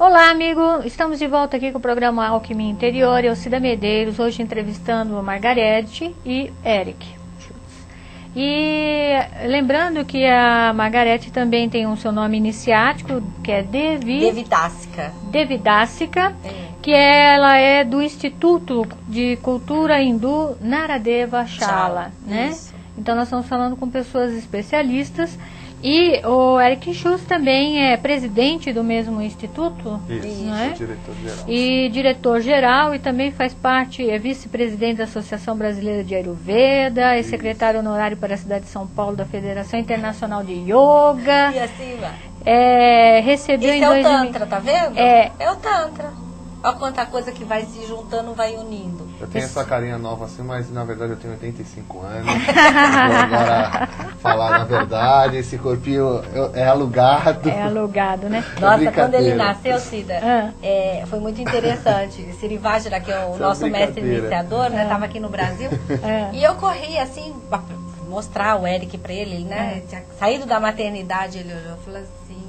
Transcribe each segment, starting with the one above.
Olá, amigo. Estamos de volta aqui com o programa Alquimia Interior. Eu, Cida Medeiros, hoje entrevistando a Margarete e Eric. E lembrando que a Margarete também tem um seu nome iniciático, que é Devi, Devidássica. Devidássica, É. que ela é do Instituto de Cultura Hindu Naradeva Chala, Chala, né? isso. Então nós estamos falando com pessoas especialistas e o Eric Schuss também é presidente do mesmo instituto, Isso, não é? diretor-geral. E diretor-geral e também faz parte, é vice-presidente da Associação Brasileira de Ayurveda, é secretário honorário para a cidade de São Paulo da Federação Internacional de Yoga, E assim vai. é, recebeu Esse em é o 2000 Tantra, tá vendo? É. É o Tantra. Olha quanta coisa que vai se juntando, vai unindo. Eu tenho essa carinha nova assim, mas na verdade eu tenho 85 anos. Vou agora falar na verdade, esse corpinho eu- é alugado. É alugado, né? Nossa, quando ele nasceu, Cida, Ah. é, foi muito interessante. Siri Vajra, que é o Isso é nosso mestre iniciador, né? Tava aqui no Brasil. É. E eu corri assim, pra mostrar o Eric pra ele, né? É. Tinha saído da maternidade, ele olhou e falou assim,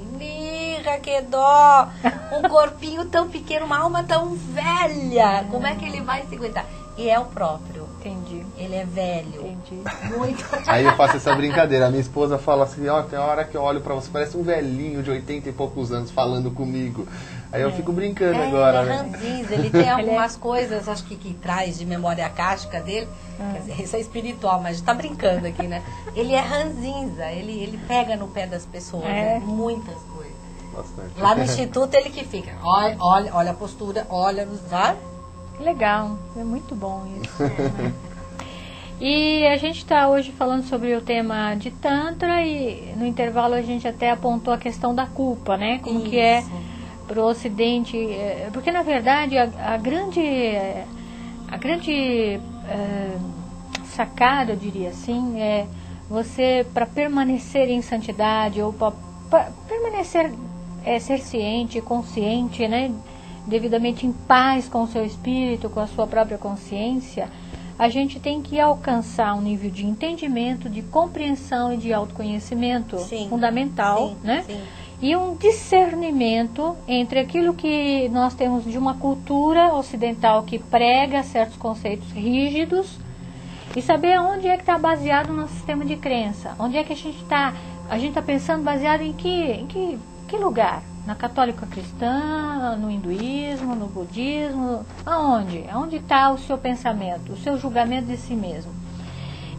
Mirra, que dó! Um corpinho tão pequeno, uma alma tão velha. Como é que ele vai se aguentar? E é o próprio. Entendi, Ele é velho. entendi. Muito. Aí eu faço essa brincadeira. A minha esposa fala assim: ó, tem hora que eu olho pra você, parece um velhinho de 80 e poucos anos falando comigo. Aí eu fico brincando É, agora, ele é né? ranzinza, ele tem algumas coisas, acho que, que traz de memória acástica dele. Quer dizer, isso é espiritual, mas tá brincando aqui, né? Ele é ranzinza, ele, ele pega no pé das pessoas, É. né? muitas coisas. Bastante. Lá no instituto ele que fica, olha, olha, olha a postura, olha nos vai. Que legal, é muito bom isso. E a gente está hoje falando sobre o tema de Tantra e no intervalo a gente até apontou a questão da culpa, né? Como que é Isso. para o Ocidente. é, Porque na verdade a, a grande, a grande é, sacada, eu diria assim, é você para permanecer em santidade ou para permanecer, é, ser ciente, consciente, né? devidamente em paz com o seu espírito, com a sua própria consciência, a gente tem que alcançar um nível de entendimento, de compreensão e de autoconhecimento Sim. fundamental, Sim, né? sim. E um discernimento entre aquilo que nós temos de uma cultura ocidental que prega certos conceitos rígidos e saber onde é que está baseado o nosso sistema de crença. Onde é que a gente está. A gente está pensando baseado em que, em que, que lugar? Na católica cristã, no hinduísmo, no budismo? Aonde? Aonde está o seu pensamento, o seu julgamento de si mesmo?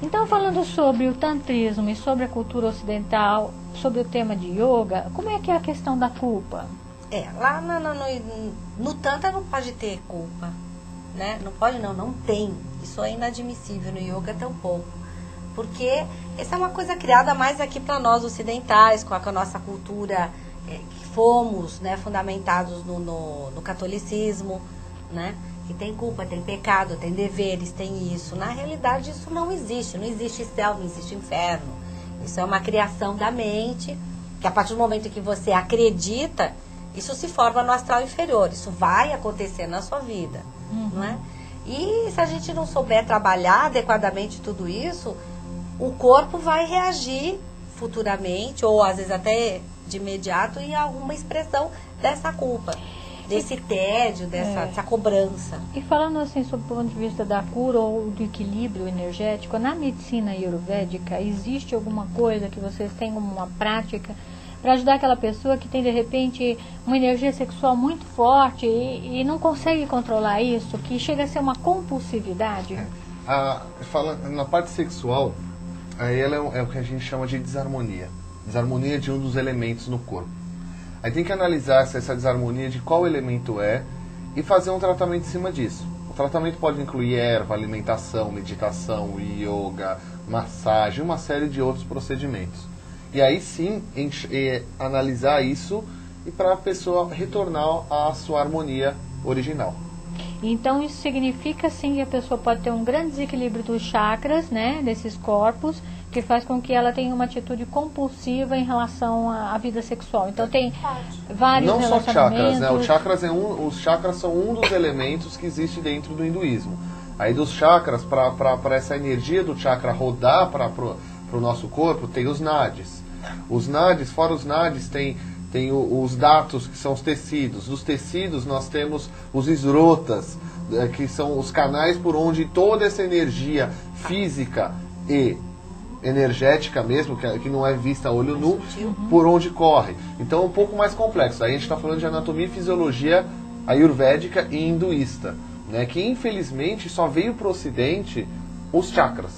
Então, falando sobre o tantrismo e sobre a cultura ocidental, sobre o tema de yoga, como é que é a questão da culpa? É, lá no, no, no, no Tantra não pode ter culpa, né? Não pode não, não tem. Isso é inadmissível, no yoga tampouco. Porque essa é uma coisa criada mais aqui para nós ocidentais, com a, com a nossa cultura, que fomos né, fundamentados no, no, no catolicismo, né? Que tem culpa, tem pecado, tem deveres, tem isso. Na realidade isso não existe, não existe céu, não existe inferno. Isso é uma criação da mente, que a partir do momento que você acredita, isso se forma no astral inferior. Isso vai acontecer na sua vida, não é? E se a gente não souber trabalhar adequadamente tudo isso, o corpo vai reagir futuramente, ou às vezes até de imediato, em alguma expressão dessa culpa, desse tédio, dessa, É. dessa cobrança. E falando assim sobre o ponto de vista da cura ou do equilíbrio energético, na medicina ayurvédica existe alguma coisa que vocês têm como uma prática para ajudar aquela pessoa que tem de repente uma energia sexual muito forte e, e não consegue controlar isso, que chega a ser uma compulsividade? A, falando, na parte sexual, aí ela é, é o que a gente chama de desarmonia. Desarmonia de um dos elementos no corpo. Aí tem que analisar essa, essa desarmonia de qual elemento é e fazer um tratamento em cima disso. O tratamento pode incluir erva, alimentação, meditação, yoga, massagem, uma série de outros procedimentos. E aí sim analisar isso e para a pessoa retornar à sua harmonia original. Então isso significa sim que a pessoa pode ter um grande desequilíbrio dos chakras, né, desses corpos, que faz com que ela tenha uma atitude compulsiva em relação à, à vida sexual. Então tem vários Não só chakras, né? Os chakras, é um, os chakras são um dos elementos que existe dentro do hinduísmo. Aí dos chakras, para essa energia do chakra rodar para o nosso corpo, tem os nadis. Os nadis, fora os nadis, tem, tem o- os datos, que são os tecidos. Dos tecidos nós temos os esrotas, eh, que são os canais por onde toda essa energia física e energética mesmo, que, que não é vista a olho nu, por onde corre. Então é um pouco mais complexo. Aí a gente está falando de anatomia e fisiologia ayurvédica e hinduísta, né? que infelizmente só veio para o ocidente os chakras.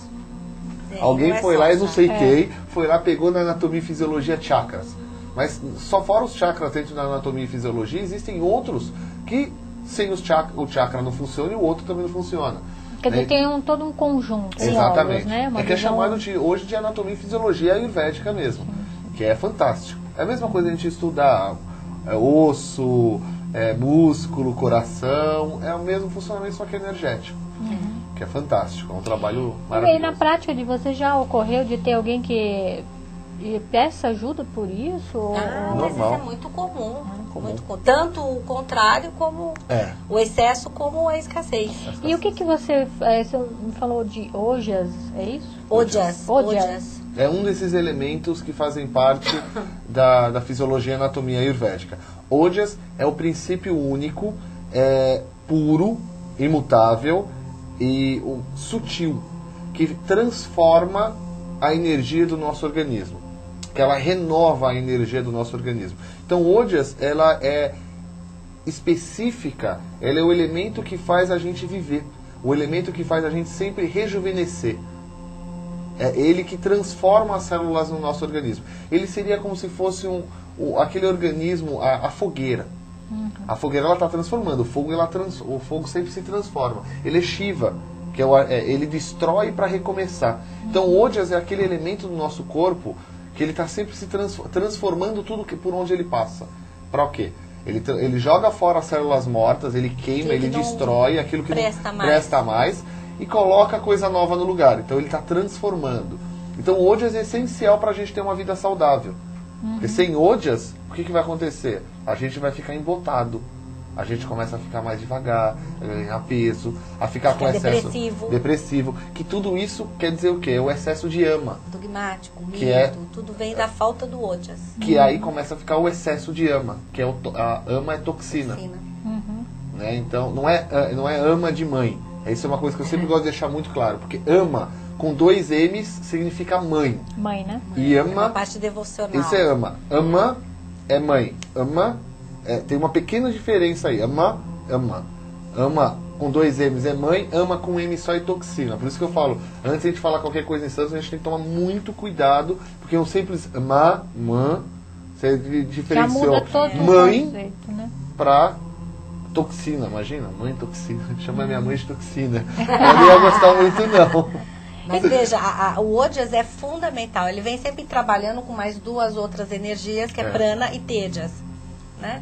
É, Alguém é foi lá e não sei chakra. quem, foi lá, pegou na anatomia e fisiologia chakras. Mas só fora os chakras dentro da anatomia e fisiologia, existem outros que sem os chak o chakra não funciona e o outro também não funciona. Quer dizer, né? tem um, todo um conjunto. de Exatamente. obras, né? Uma é que é chamado de, hoje de anatomia e fisiologia ayurvédica mesmo, que é fantástico. É a mesma coisa a gente estudar é, osso, é, músculo, coração, é o mesmo funcionamento, só que energético. Que é fantástico, é um trabalho E aí, maravilhoso. na prática de você já ocorreu de ter alguém que e peça ajuda por isso? Ah, ou- mas isso Normal. é muito comum. Comum. Muito. Tanto o contrário como É. o excesso como a escassez. E o que que você, eh, você me falou de ojas, é isso? Odias. Odias. É um desses elementos que fazem parte da, da fisiologia e anatomia ayurvédica. Ojas é o princípio único, é, puro, imutável e o, sutil, que transforma a energia do nosso organismo, que ela renova a energia do nosso organismo. Então, Ojas, ela é específica, ela é o elemento que faz a gente viver, o elemento que faz a gente sempre rejuvenescer. É ele que transforma as células no nosso organismo. Ele seria como se fosse um, o- aquele organismo, a, a fogueira. A fogueira ela está transformando. O fogo, ela trans, o fogo sempre se transforma. Ele é Shiva, que é o, é, ele destrói para recomeçar. Então, o Ojas é aquele elemento do nosso corpo que ele está sempre se trans, transformando tudo que, por onde ele passa. Para o quê? Ele, ele joga fora as células mortas, ele queima, Aquilo ele que destrói aquilo que presta não mais. presta mais e coloca coisa nova no lugar. Então ele está transformando. Então o Ojas é essencial para a gente ter uma vida saudável. Porque sem Ojas, o que, que vai acontecer? A gente vai ficar embotado. A gente começa a ficar mais devagar, a ganhar peso, a ficar com Fica excesso depressivo. depressivo. Que tudo isso quer dizer o quê? É o excesso de ama. Dogmático, mito, Que é- tudo vem da falta do Odias. Que aí começa a ficar o excesso de ama. Que é o to- a ama é toxina. Ensina. né? Então, não é, ah, não é ama de mãe. Isso é uma coisa que eu sempre gosto de deixar muito claro. Porque ama, com dois M's, significa mãe. Mãe, né? E É uma ama, parte devocional. isso é ama. Ama é mãe. Ama, é, tem uma pequena diferença aí. Ama, ama. Ama com dois M's é mãe, ama com M só é toxina. Por isso que eu falo, antes de a gente falar qualquer coisa em Santos, a gente tem que tomar muito cuidado, porque um simples ma, mã, você diferenciou mãe conceito, né? pra toxina, imagina, mãe toxina, chama minha mãe de toxina. Eu não ia gostar muito não. Mas veja, a- a- o Odias é fundamental. Ele vem sempre trabalhando com mais duas outras energias, que é, É. prana e tejas. Né?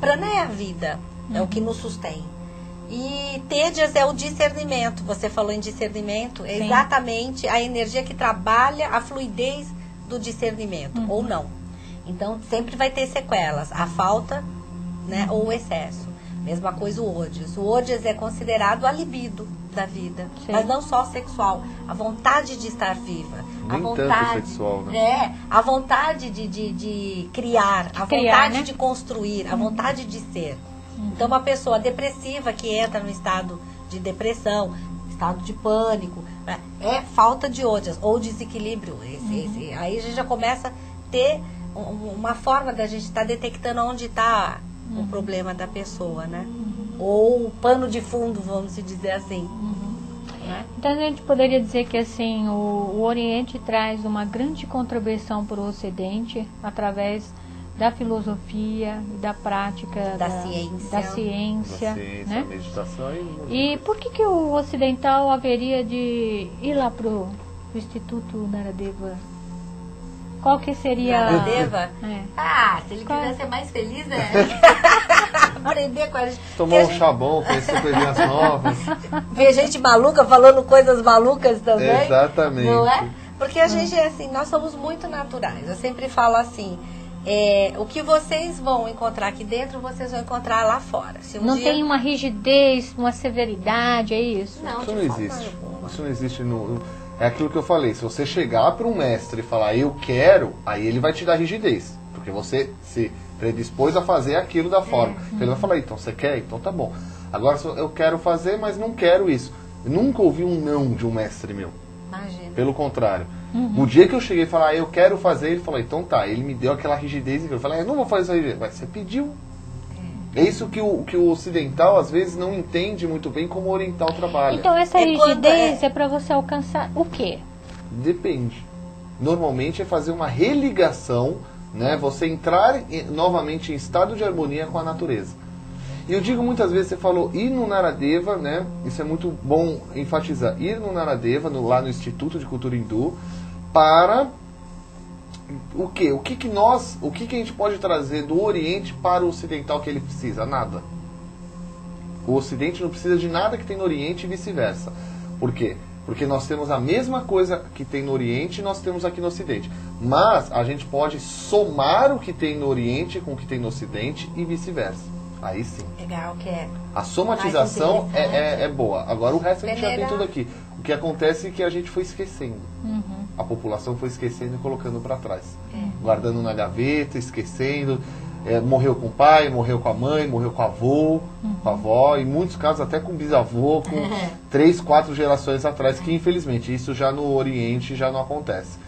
Prana é a vida, é o que nos sustém. E tejas é o discernimento. Você falou em discernimento, é Sim. exatamente a energia que trabalha a fluidez do discernimento, ou não. Então, sempre vai ter sequelas. A falta né, ou o excesso. Mesma coisa o Odias. O Odias é considerado a libido da vida. Sim. Mas não só sexual. A vontade de estar viva. a Nem tanto vontade, sexual, né? É, a vontade de, de, de criar, a criar, vontade né? de construir, a vontade de ser. Então, uma pessoa depressiva que entra no estado de depressão, estado de pânico, né, é falta de odias ou desequilíbrio. Esse- esse- aí a gente já começa a ter um- uma forma da gente estar detectando onde está o problema da pessoa, né? Ou o pano de fundo, vamos dizer assim. né? Então a gente poderia dizer que assim o, o Oriente traz uma grande contribuição para o Ocidente através da filosofia e da prática Da ciência. da ciência, Ciência, né? meditação e... E por que que o ocidental haveria de ir lá pro Instituto Naradeva? Qual que seria Naradeva? É. Ah, se ele Qual quiser é? ser mais feliz, é. Aprender com a gente. Tomar um a chá bom, conhecer coisinhas novas. gente Ver gente maluca falando coisas malucas também. Exatamente. Não é? Porque a gente é assim, nós somos muito naturais. Eu sempre falo assim. é, o que vocês vão encontrar aqui dentro, vocês vão encontrar lá fora. Se um Não dia- tem uma rigidez, uma severidade, é isso? Não, Isso não existe. alguma. Isso não existe no. no- É aquilo que eu falei. Se você chegar para um mestre e falar eu quero, aí ele vai te dar rigidez. Porque você se predispôs a fazer aquilo da forma. Ele vai falar, então você quer? Então tá bom. Agora eu quero fazer, mas não quero isso. Eu nunca ouvi um não de um mestre meu. Imagina. Pelo contrário. O dia que eu cheguei e falei, ah, eu quero fazer, ele falou, então tá. Ele me deu aquela rigidez e eu falei, ah, eu não vou fazer isso aí. Mas você pediu. É isso que o, que o ocidental às vezes não entende muito bem como o oriental trabalha. Então essa quando rigidez é- é para você alcançar o quê? Depende. Normalmente é fazer uma religação, né? Você entrar em- novamente em estado de harmonia com a natureza. E eu digo muitas vezes, você falou ir no Naradeva, né? Isso é muito bom enfatizar. Ir no Naradeva, no- lá no Instituto de Cultura Hindu, para o quê? O que, que nós, o que, que a gente pode trazer do Oriente para o Ocidental que ele precisa? Nada. O Ocidente não precisa de nada que tem no Oriente e vice-versa. Por quê? Porque nós temos a mesma coisa que tem no Oriente e nós temos aqui no Ocidente. Mas a gente pode somar o que tem no Oriente com o que tem no Ocidente e vice-versa. Aí sim. Legal que é. A somatização é, é, é boa. Agora o resto a gente já tem tudo aqui. O que acontece é que a gente foi esquecendo. Uhum. A população foi esquecendo e colocando para trás. É. Guardando na gaveta, esquecendo. É, morreu com o pai, morreu com a mãe, morreu com o avô, com a avó, em muitos casos até com bisavô, com três, quatro gerações atrás, que infelizmente isso já no Oriente já não acontece.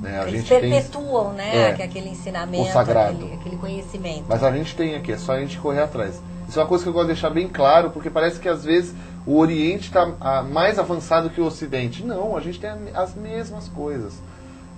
Né, a Eles gente tem, perpetuam, né? É. aqu- Aquele ensinamento, O sagrado. Aquele, aquele conhecimento. mas a gente tem aqui, é só a gente correr atrás. Isso é uma coisa que eu gosto de deixar bem claro, porque parece que às vezes o Oriente está mais avançado que o Ocidente. Não, a gente tem as mesmas coisas.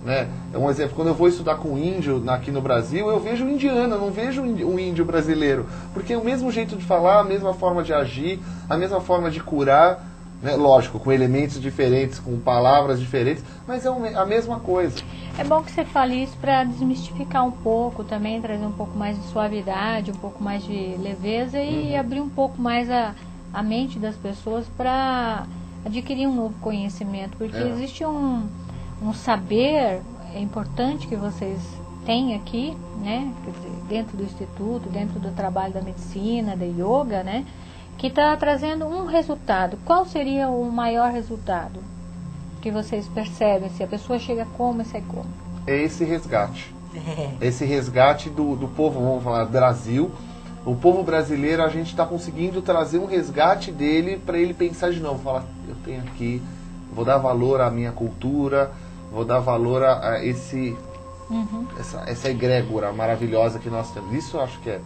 Né? É um exemplo, quando eu vou estudar com índio aqui no Brasil, eu vejo indiano, eu não vejo um índio brasileiro. Porque é o mesmo jeito de falar, a mesma forma de agir, a mesma forma de curar, né? lógico, com elementos diferentes, com palavras diferentes, mas é a mesma coisa. É bom que você fale isso para desmistificar um pouco também, trazer um pouco mais de suavidade, um pouco mais de leveza e Uhum. abrir um pouco mais a, a mente das pessoas para adquirir um novo conhecimento. Porque É. existe um, um saber é importante que vocês têm aqui, né? Quer dizer, dentro do instituto, dentro do trabalho da medicina, da yoga, né? Que está trazendo um resultado. Qual seria o maior resultado? que vocês percebem se a pessoa chega como e sai como. É esse resgate. É. esse resgate do, do povo, vamos falar, Brasil. O povo brasileiro, a gente está conseguindo trazer um resgate dele para ele pensar de novo. Falar, eu tenho aqui, vou dar valor à minha cultura, vou dar valor a, a esse, Uhum. essa, essa egrégora maravilhosa que nós temos. Isso eu acho que é.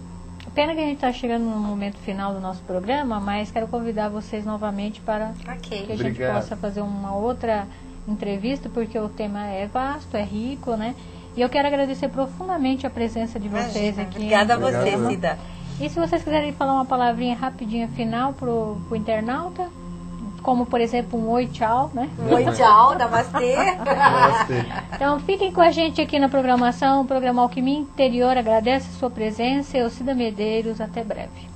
Pena que a gente está chegando no momento final do nosso programa, mas quero convidar vocês novamente para que a gente Obrigado. possa fazer uma outra entrevista, porque o tema é vasto, é rico, né? E eu quero agradecer profundamente a presença de vocês Imagina. aqui. Obrigada a você. Cida. E se vocês quiserem falar uma palavrinha rapidinha final pro, pro internauta, como por exemplo um oi, tchau, né? Oi, tchau, namastê. Namastê. Então fiquem com a gente aqui na programação, o programa Alquimia Interior agradece a sua presença, eu Cida Medeiros, até breve.